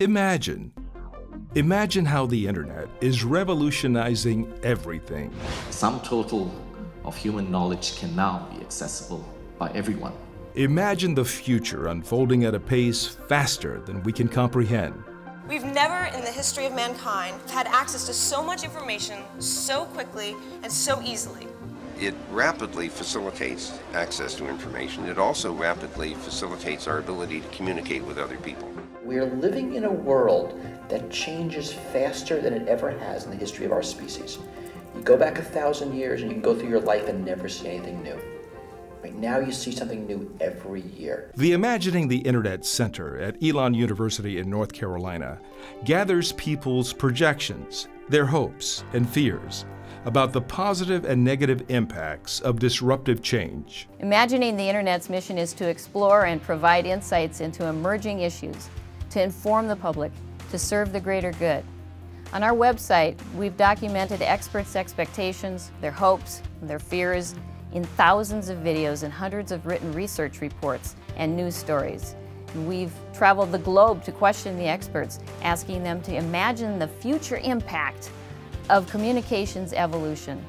Imagine. Imagine how the internet is revolutionizing everything. Sum total of human knowledge can now be accessible by everyone. Imagine the future unfolding at a pace faster than we can comprehend. We've never in the history of mankind had access to so much information so quickly and so easily. It rapidly facilitates access to information. It also rapidly facilitates our ability to communicate with other people. We're living in a world that changes faster than it ever has in the history of our species. You go back a thousand years and you can go through your life and never see anything new. Right now you see something new every year. The Imagining the Internet Center at Elon University in North Carolina gathers people's projections, their hopes, and fears about the positive and negative impacts of disruptive change. Imagining the Internet's mission is to explore and provide insights into emerging issues, to inform the public, to serve the greater good. On our website, we've documented experts' expectations, their hopes, their fears in thousands of videos and hundreds of written research reports and news stories. We've traveled the globe to question the experts, asking them to imagine the future impact of communications evolution.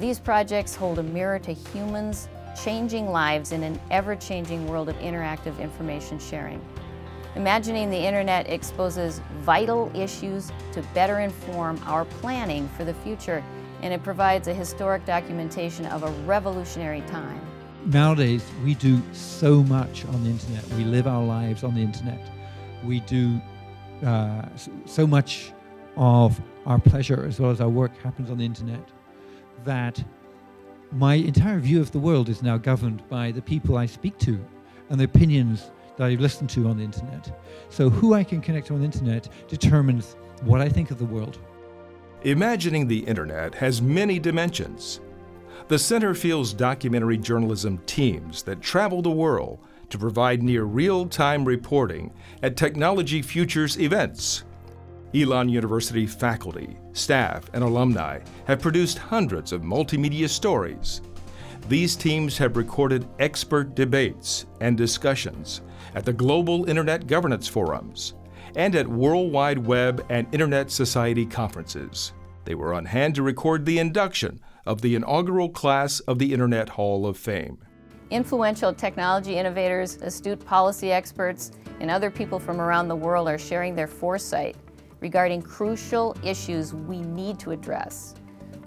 These projects hold a mirror to humans changing lives in an ever-changing world of interactive information sharing. Imagining the Internet exposes vital issues to better inform our planning for the future, and it provides a historic documentation of a revolutionary time. Nowadays, we do so much on the Internet. We live our lives on the Internet. We do uh, so much of our pleasure as well as our work happens on the internet, that my entire view of the world is now governed by the people I speak to and the opinions that I listen to on the internet. So who I can connect to on the internet determines what I think of the world. Imagining the internet has many dimensions. The center fields documentary journalism teams that travel the world to provide near real-time reporting at Technology Futures events. Elon University faculty, staff, and alumni have produced hundreds of multimedia stories. These teams have recorded expert debates and discussions at the Global Internet Governance Forums and at World Wide Web and Internet Society conferences. They were on hand to record the induction of the inaugural class of the Internet Hall of Fame. Influential technology innovators, astute policy experts, and other people from around the world are sharing their foresight regarding crucial issues we need to address.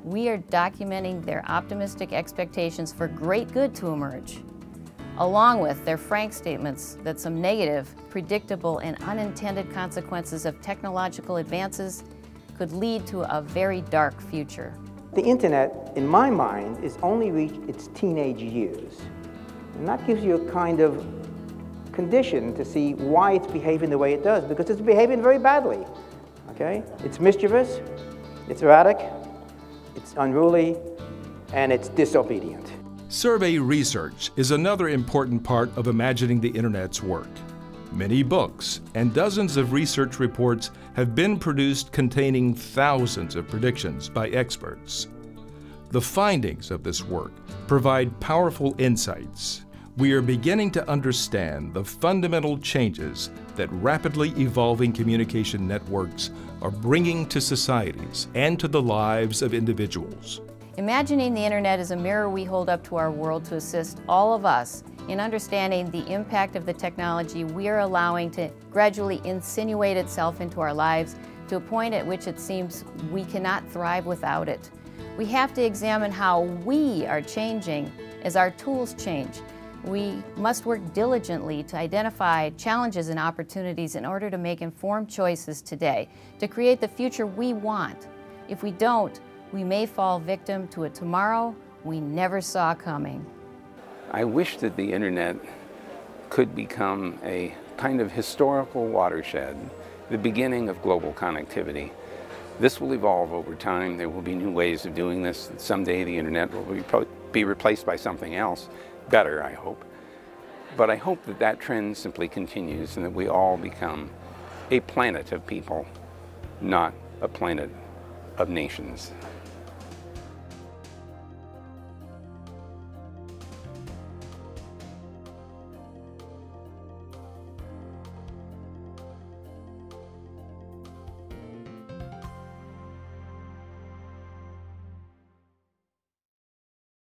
We are documenting their optimistic expectations for great good to emerge, along with their frank statements that some negative, predictable, and unintended consequences of technological advances could lead to a very dark future. The internet, in my mind, is only reached its teenage years. And that gives you a kind of condition to see why it's behaving the way it does, because it's behaving very badly. Okay? It's mischievous, it's erratic, it's unruly, and it's disobedient. Survey research is another important part of imagining the Internet's work. Many books and dozens of research reports have been produced containing thousands of predictions by experts. The findings of this work provide powerful insights we are beginning to understand the fundamental changes that rapidly evolving communication networks are bringing to societies and to the lives of individuals. Imagining the Internet as a mirror we hold up to our world to assist all of us in understanding the impact of the technology we are allowing to gradually insinuate itself into our lives to a point at which it seems we cannot thrive without it. We have to examine how we are changing as our tools change we must work diligently to identify challenges and opportunities in order to make informed choices today, to create the future we want. If we don't, we may fall victim to a tomorrow we never saw coming. I wish that the internet could become a kind of historical watershed, the beginning of global connectivity. This will evolve over time. There will be new ways of doing this. Someday the internet will be, be replaced by something else better, I hope. But I hope that that trend simply continues and that we all become a planet of people, not a planet of nations.